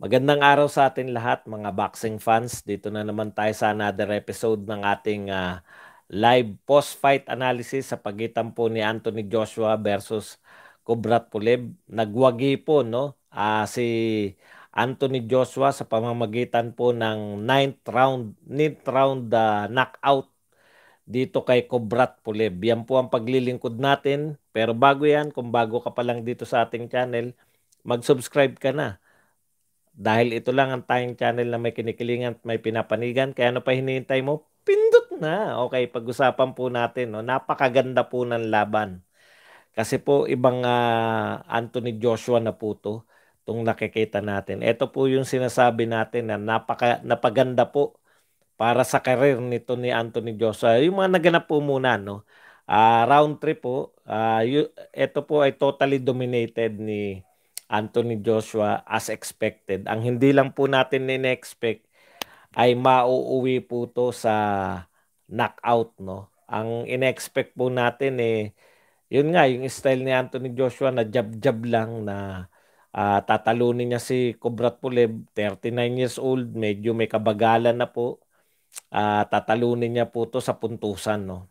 Magandang araw sa atin lahat mga boxing fans. Dito na naman tayo sa another episode ng ating uh, live post-fight analysis sa pagitan po ni Anthony Joshua versus Kubrat Pulev. Nagwagi po no uh, si Anthony Joshua sa pamamagitan po ng 9th round, 9th round uh, knockout dito kay Kubrat Pulev. Yan po ang paglilingkod natin. Pero bago yan, kung bago ka pa lang dito sa ating channel, mag-subscribe ka na dahil ito lang ang tayong channel na may kinikilingan at may pinapanigan. Kaya ano pa hinihintay mo? Pindot na. Okay, pag-usapan po natin. No? Napakaganda po ng laban. Kasi po ibang uh, Anthony Joshua na po to itong nakikita natin. Ito po yung sinasabi natin na napaka, napaganda po para sa career nito ni Anthony Joshua. Yung mga naganap po muna, no? Uh, round 3 po, uh, ito po ay totally dominated ni Anthony Joshua as expected. Ang hindi lang po natin in-expect ay mauuwi po to sa knockout no. Ang in-expect po natin eh yun nga yung style ni Anthony Joshua na jab-jab lang na uh, tatalunin niya si Kubrat Pulev, 39 years old, medyo may kabagalan na po. Uh, tatalunin niya po to sa puntusan no.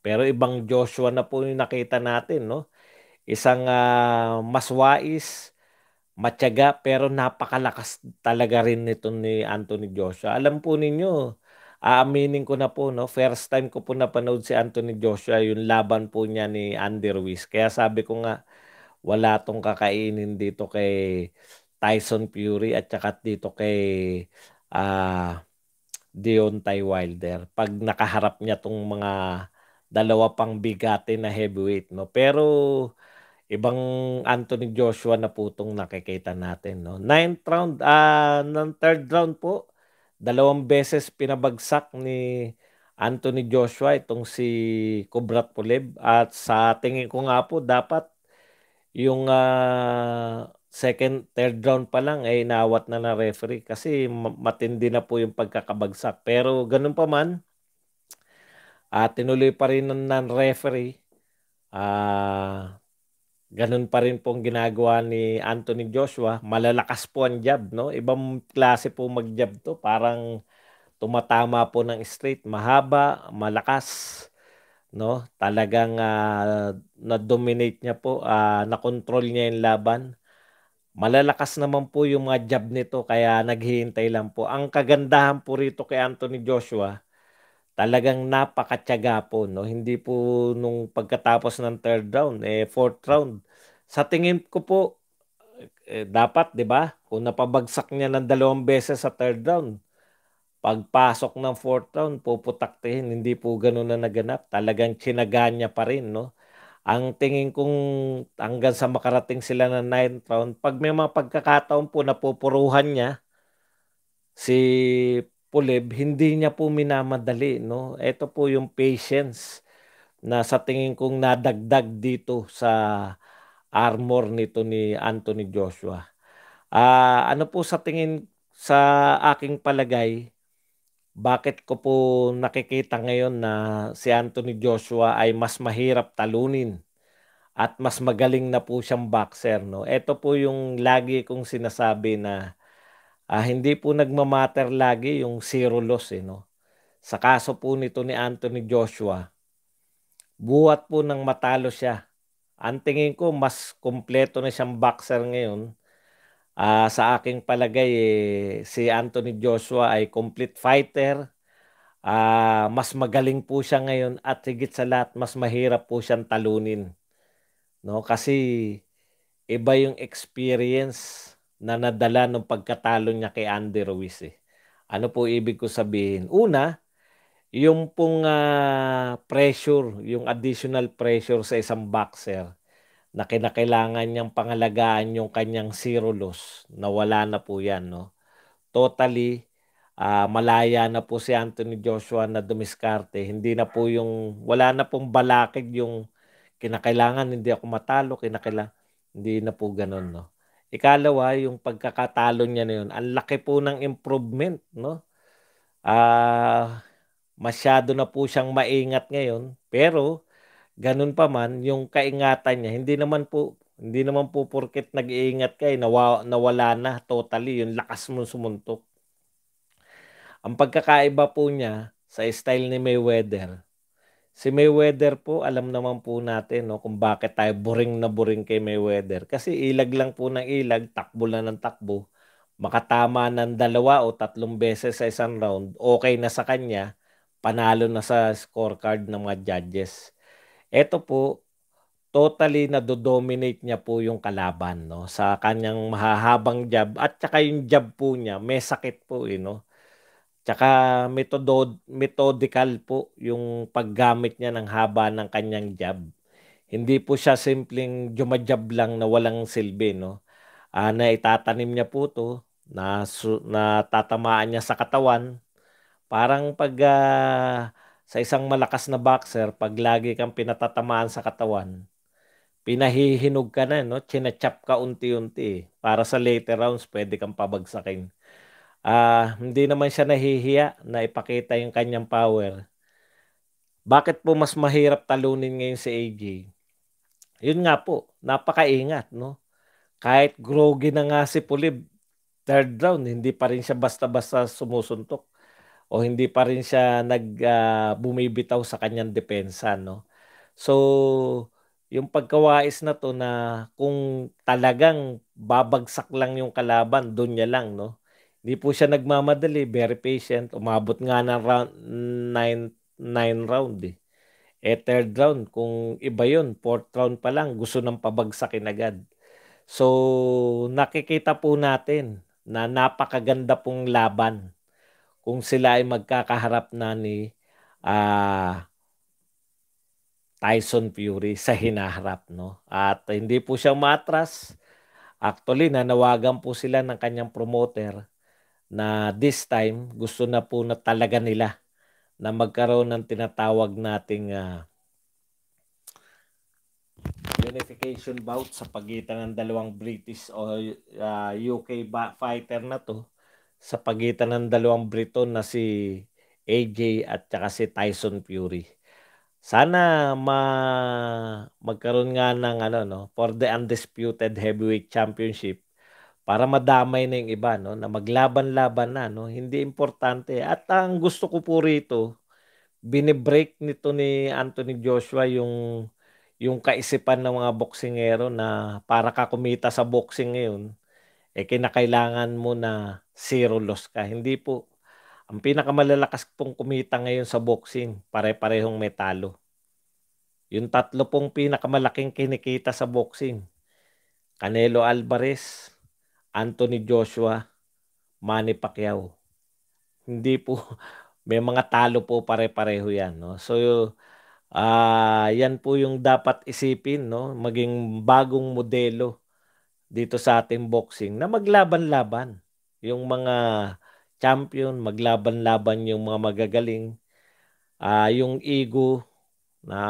Pero ibang Joshua na po yung nakita natin no isang uh, maswais, matyaga pero napakalakas talaga rin nito ni Anthony Joshua. Alam po ninyo, aaminin ko na po, no, first time ko po napanood si Anthony Joshua, yung laban po niya ni Andy Ruiz. Kaya sabi ko nga, wala tong kakainin dito kay Tyson Fury at saka dito kay uh, Deontay Wilder. Pag nakaharap niya tong mga dalawa pang bigate na heavyweight, no. Pero ibang Anthony Joshua na po itong nakikita natin. No? Ninth round, uh, ng third round po, dalawang beses pinabagsak ni Anthony Joshua itong si Kubrat Pulev. At sa tingin ko nga po, dapat yung uh, second, third round pa lang ay eh, nawat na na referee kasi matindi na po yung pagkakabagsak. Pero ganun pa man, uh, tinuloy pa rin ng referee uh, Ganun pa rin pong ginagawa ni Anthony Joshua. Malalakas po ang jab, no? Ibang klase po mag-jab to. Parang tumatama po ng straight. Mahaba, malakas, no? Talagang uh, na-dominate niya po, uh, na-control niya yung laban. Malalakas naman po yung mga jab nito kaya naghihintay lang po. Ang kagandahan po rito kay Anthony Joshua, talagang napakatyaga po no? Hindi po nung pagkatapos ng third round eh fourth round. Sa tingin ko po eh, dapat 'di ba? Kung napabagsak niya ng dalawang beses sa third round pagpasok ng fourth round puputaktihin. Hindi po ganoon na naganap. Talagang chinaga niya pa rin no? Ang tingin kong hanggang sa makarating sila ng ninth round pag may mga pagkakataon po napupuruhan niya si Pulev, hindi niya po minamadali. No? Ito po yung patience na sa tingin kong nadagdag dito sa armor nito ni Anthony Joshua. Uh, ano po sa tingin sa aking palagay, bakit ko po nakikita ngayon na si Anthony Joshua ay mas mahirap talunin at mas magaling na po siyang boxer. No? Ito po yung lagi kong sinasabi na uh, hindi po nagmamatter lagi yung zero loss eh, no? Sa kaso po nito ni Anthony Joshua, buhat po ng matalo siya. Ang tingin ko mas kumpleto na siyang boxer ngayon. Uh, sa aking palagay, eh, si Anthony Joshua ay complete fighter. Uh, mas magaling po siya ngayon at higit sa lahat, mas mahirap po siyang talunin. No? Kasi iba yung experience na nadala ng pagkatalo niya kay Andy Ruiz eh. Ano po ibig ko sabihin? Una, yung pong uh, pressure, yung additional pressure sa isang boxer na kinakailangan niyang pangalagaan yung kanyang zero loss. Nawala na po yan. No? Totally, uh, malaya na po si Anthony Joshua na dumiskarte. Hindi na po yung, wala na pong balakid yung kinakailangan, hindi ako matalo, kinakailangan, hindi na po ganun. No? Ikalawa, yung pagkakatalo niya na yun, ang laki po ng improvement, no? Ah, uh, masyado na po siyang maingat ngayon, pero ganun pa man yung kaingatan niya, hindi naman po Hindi naman po porket nag-iingat ka, eh, nawa nawala na totally yung lakas mo sumuntok. Ang pagkakaiba po niya sa style ni Mayweather, si Mayweather po, alam naman po natin no, kung bakit tayo boring na boring kay Mayweather. Kasi ilag lang po ng ilag, takbo lang ng takbo. Makatama ng dalawa o tatlong beses sa isang round, okay na sa kanya, panalo na sa scorecard ng mga judges. Ito po, totally na dominate niya po yung kalaban no sa kanyang mahahabang jab at saka yung jab po niya may sakit po eh no tsaka metodo methodical po yung paggamit niya ng haba ng kanyang jab hindi po siya simpleng jumajab lang na walang silbi no uh, na itatanim niya po to na na tatamaan niya sa katawan parang pag uh, sa isang malakas na boxer pag lagi kang pinatatamaan sa katawan pinahihinog ka na, no? Chinachap ka unti-unti. Para sa later rounds, pwede kang pabagsakin. Uh, hindi naman siya nahihiya na ipakita yung kanyang power. Bakit po mas mahirap talunin ngayon si AJ? Yun nga po, napakaingat, no? Kahit groggy na nga si Pulib, third round, hindi pa rin siya basta-basta sumusuntok o hindi pa rin siya nag uh, bumibitaw sa kanyang depensa, no? So, yung pagkawais na to na kung talagang babagsak lang yung kalaban, doon niya lang, no? Hindi po siya nagmamadali, very patient. Umabot nga ng round 9 9 round eh. Eh third round, kung iba yun, fourth round pa lang, gusto nang pabagsakin agad. So, nakikita po natin na napakaganda pong laban kung sila ay magkakaharap na ni uh, Tyson Fury sa hinaharap no at hindi po siya matras actually nanawagan po sila ng kanyang promoter na this time gusto na po na talaga nila na magkaroon ng tinatawag nating uh, unification bout sa pagitan ng dalawang British o uh, ah, UK fighter na to sa pagitan ng dalawang Briton na si AJ at saka si Tyson Fury. Sana ma magkaroon nga ng ano no for the undisputed heavyweight championship para madamay na yung iba no na maglaban-laban na no hindi importante at ang gusto ko po rito binibreak nito ni Anthony Joshua yung yung kaisipan ng mga boksingero na para ka kumita sa boxing ngayon eh kinakailangan mo na zero loss ka hindi po ang pinakamalalakas pong kumita ngayon sa boxing, pare-parehong metalo. Yung tatlo pong pinakamalaking kinikita sa boxing. Canelo Alvarez, Anthony Joshua, Manny Pacquiao. Hindi po, may mga talo po pare-pareho yan. No? So, uh, yan po yung dapat isipin, no? maging bagong modelo dito sa ating boxing na maglaban-laban. Yung mga champion, maglaban-laban yung mga magagaling. Uh, yung ego na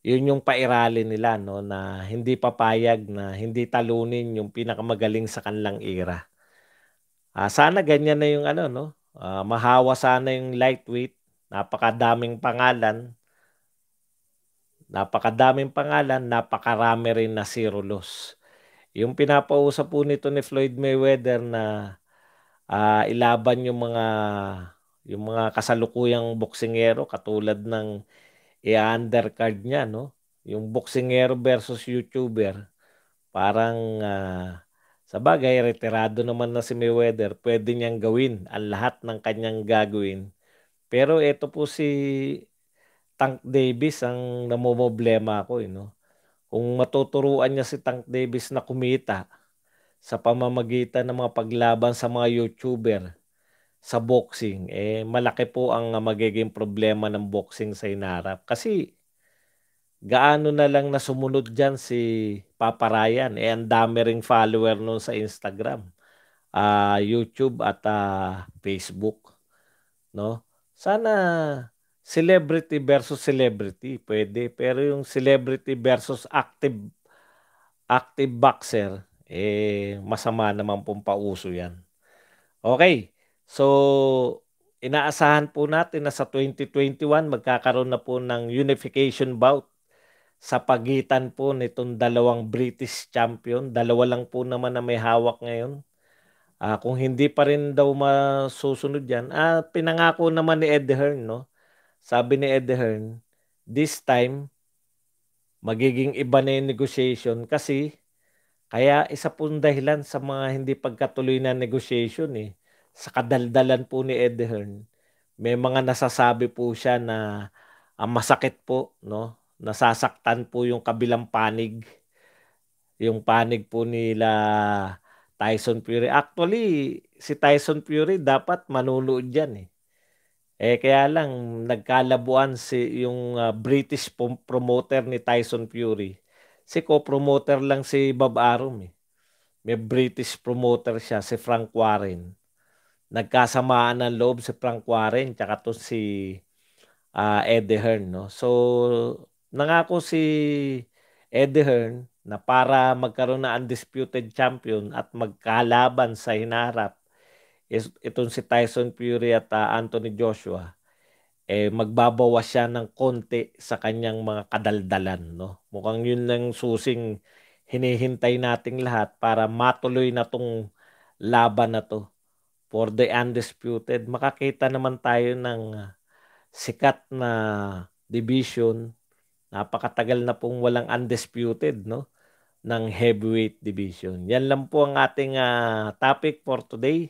yun yung pairali nila no na hindi papayag na hindi talunin yung pinakamagaling sa kanilang era. Uh, sana ganyan na yung ano no. Uh, mahawa sana yung lightweight, napakadaming pangalan. Napakadaming pangalan, napakarami rin na zero loss. Yung pinapausap po nito ni Floyd Mayweather na uh, ilaban yung mga yung mga kasalukuyang boksingero katulad ng i-undercard niya no yung boksingero versus YouTuber parang uh, sa bagay retirado naman na si Mayweather pwede niyang gawin ang lahat ng kanyang gagawin pero ito po si Tank Davis ang namomoblema ko eh, no? kung matuturuan niya si Tank Davis na kumita sa pamamagitan ng mga paglaban sa mga YouTuber sa boxing, eh malaki po ang magiging problema ng boxing sa inarap. Kasi gaano na lang na sumunod dyan si Papa Ryan. Eh ang dami ring follower noon sa Instagram, uh, YouTube at uh, Facebook. No? Sana celebrity versus celebrity, pwede. Pero yung celebrity versus active active boxer, eh masama naman pong pauso yan. Okay, so inaasahan po natin na sa 2021 magkakaroon na po ng unification bout sa pagitan po nitong dalawang British champion. Dalawa lang po naman na may hawak ngayon. Uh, kung hindi pa rin daw masusunod yan, uh, pinangako naman ni Ed Hearn, no? Sabi ni Ed Hearn, this time, magiging iba na yung negotiation kasi kaya isa pong dahilan sa mga hindi pagkatuloy na negotiation eh. Sa kadaldalan po ni Ed Hearn, may mga nasasabi po siya na ang masakit po, no? nasasaktan po yung kabilang panig. Yung panig po nila Tyson Fury. Actually, si Tyson Fury dapat manunood dyan eh. Eh kaya lang nagkalabuan si yung uh, British promoter ni Tyson Fury. Si co-promoter lang si Bob Arum eh. May British promoter siya si Frank Warren. Nagkasamaan ng loob si Frank Warren tsaka to si uh, Eddie Hearn no. So nangako si Eddie Hearn na para magkaroon na undisputed champion at magkalaban sa hinarap is itong si Tyson Fury at uh, Anthony Joshua eh magbabawas siya ng konti sa kanyang mga kadaldalan no mukhang yun lang susing hinihintay nating lahat para matuloy na tong laban na to for the undisputed makakita naman tayo ng sikat na division Napakatagal na pong walang undisputed no ng heavyweight division. Yan lang po ang ating uh, topic for today.